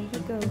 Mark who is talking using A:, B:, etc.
A: on he goes.